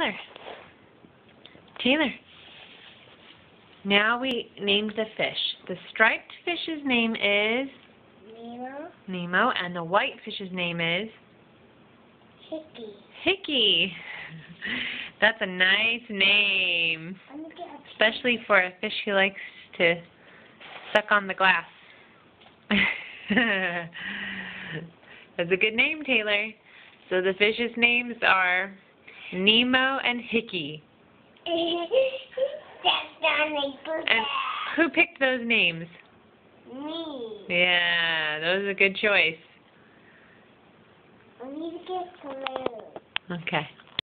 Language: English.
Taylor. Taylor. Now we named the fish. The striped fish's name is Nemo. Nemo, and the white fish's name is Hickey. Hickey. That's a nice name, I'm gonna get a especially for a fish who likes to suck on the glass. That's a good name, Taylor. So the fish's names are Nemo and Hickey. That's not a good And who picked those names? Me. Yeah, that was a good choice. I need to get some. Okay.